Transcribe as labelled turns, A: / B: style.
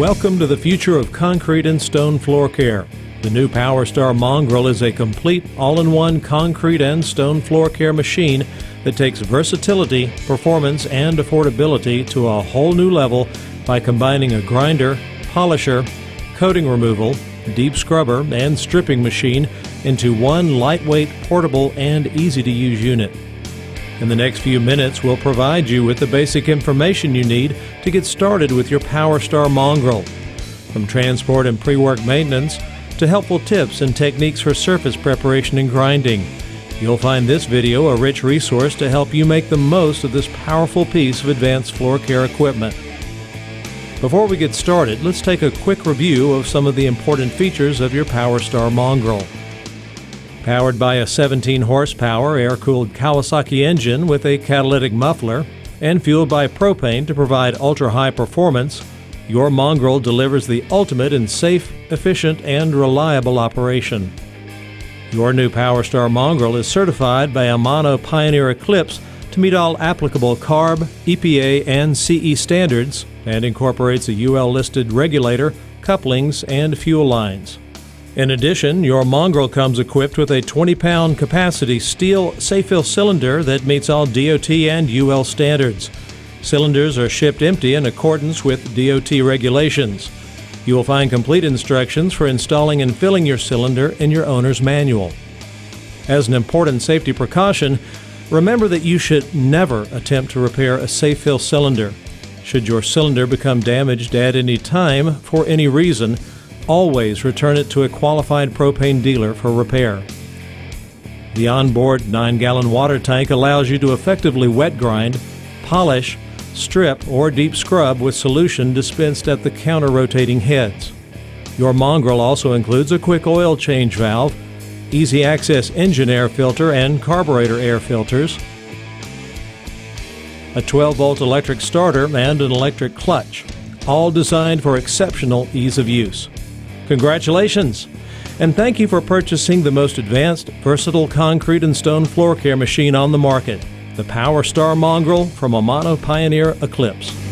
A: Welcome to the future of concrete and stone floor care. The new PowerStar Mongrel is a complete all-in-one concrete and stone floor care machine that takes versatility, performance, and affordability to a whole new level by combining a grinder, polisher, coating removal, deep scrubber, and stripping machine into one lightweight, portable, and easy to use unit. In the next few minutes, we'll provide you with the basic information you need to get started with your PowerStar Mongrel. From transport and pre work maintenance to helpful tips and techniques for surface preparation and grinding, you'll find this video a rich resource to help you make the most of this powerful piece of advanced floor care equipment. Before we get started, let's take a quick review of some of the important features of your PowerStar Mongrel. Powered by a 17 horsepower air cooled Kawasaki engine with a catalytic muffler and fueled by propane to provide ultra high performance, your Mongrel delivers the ultimate in safe, efficient, and reliable operation. Your new PowerStar Mongrel is certified by Amano Pioneer Eclipse to meet all applicable CARB, EPA, and CE standards and incorporates a UL listed regulator, couplings, and fuel lines. In addition, your Mongrel comes equipped with a 20 pound capacity steel safe fill cylinder that meets all DOT and UL standards. Cylinders are shipped empty in accordance with DOT regulations. You will find complete instructions for installing and filling your cylinder in your owner's manual. As an important safety precaution, remember that you should never attempt to repair a safe fill cylinder. Should your cylinder become damaged at any time for any reason, always return it to a qualified propane dealer for repair. The onboard 9 gallon water tank allows you to effectively wet grind, polish, strip, or deep scrub with solution dispensed at the counter rotating heads. Your mongrel also includes a quick oil change valve, easy access engine air filter, and carburetor air filters, a 12 volt electric starter, and an electric clutch, all designed for exceptional ease of use. Congratulations! And thank you for purchasing the most advanced, versatile concrete and stone floor care machine on the market, the Power Star Mongrel from Amano Pioneer Eclipse.